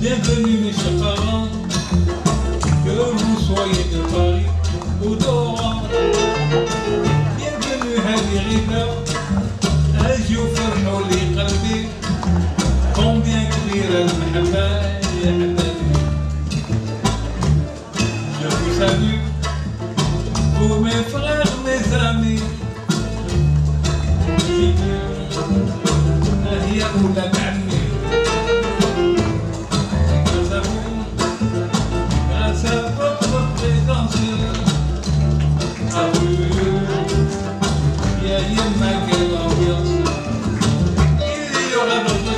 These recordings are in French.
bienvenue mes chers parents, que vous soyez de Paris ou d'Oran. Bienvenue à River, أجوا فرحوا لي قلبي combien كثير المحبة يا حبايبي Je vous salue, pour mes frères, mes amis, wanna know.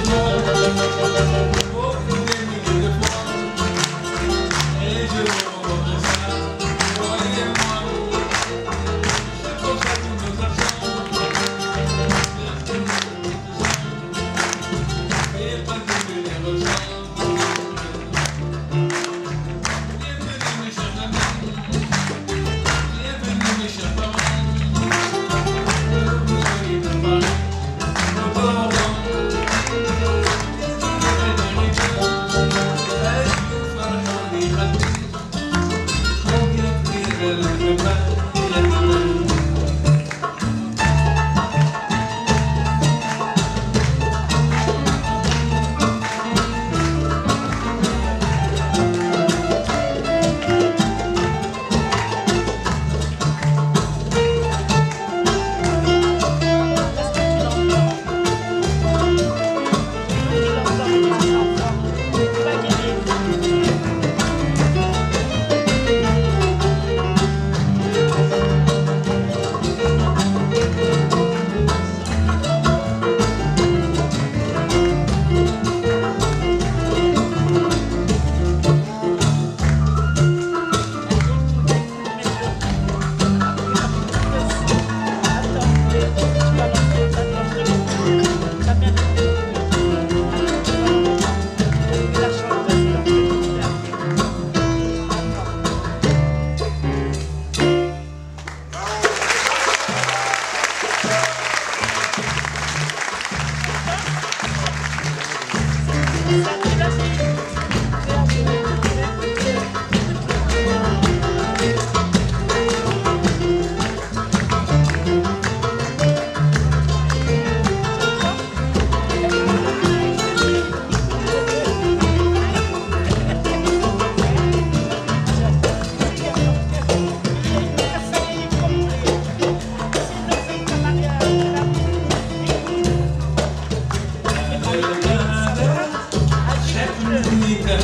bonita,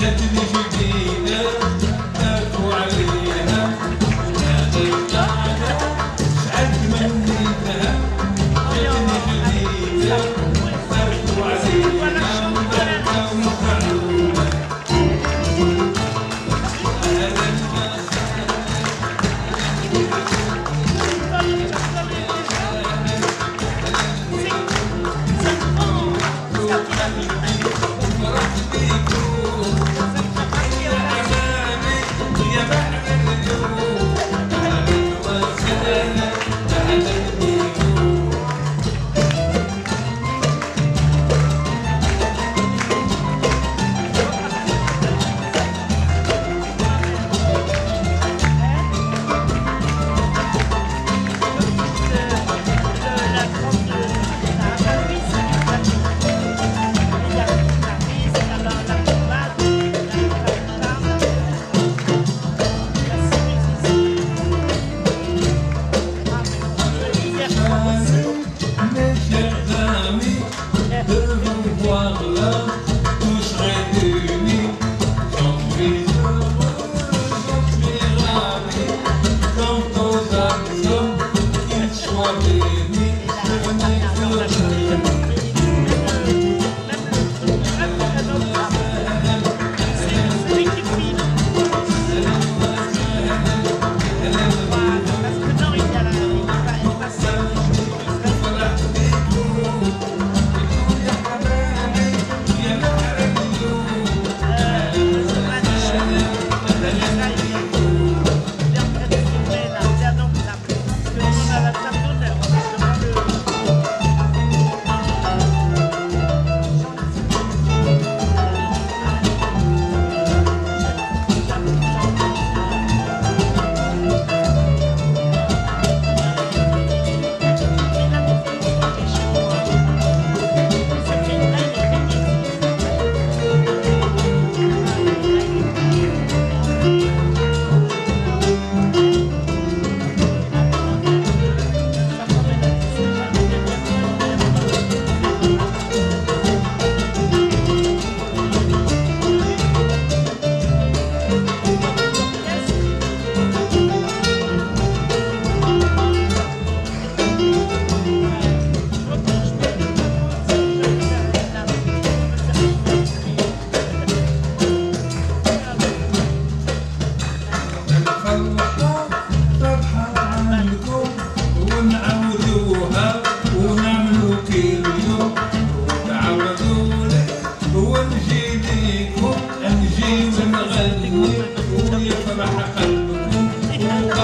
já te me judia. Mes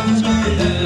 sometimes.